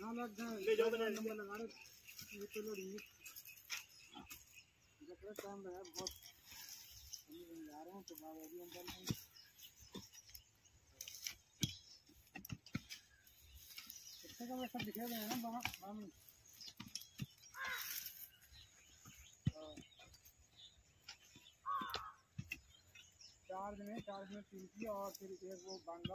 ना लग जाए ले जाओ बना नंबर लगा रहे ये तो लोडिंग जब टाइम लगा बहुत हम लोग जा रहे हैं। तो बाबा भी अंदर हैं कितने का वैसा दिखे गए हैं ना वहाँ हम चार्ज में चार्ज में पीन किया और फिर एक वो बांधा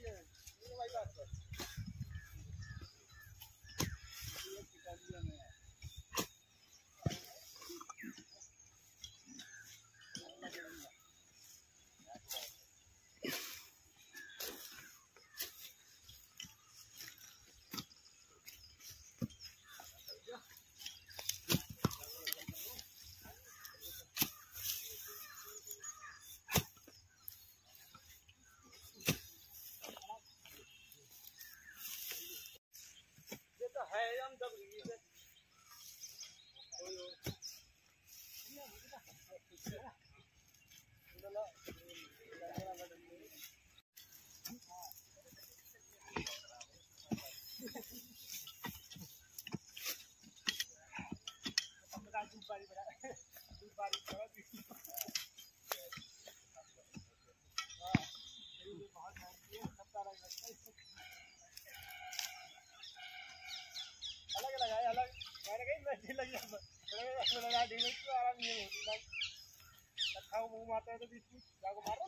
Thank you. Kalau aku lagi itu orang ni, nak tahu mau mata itu bisnis, lagu mata.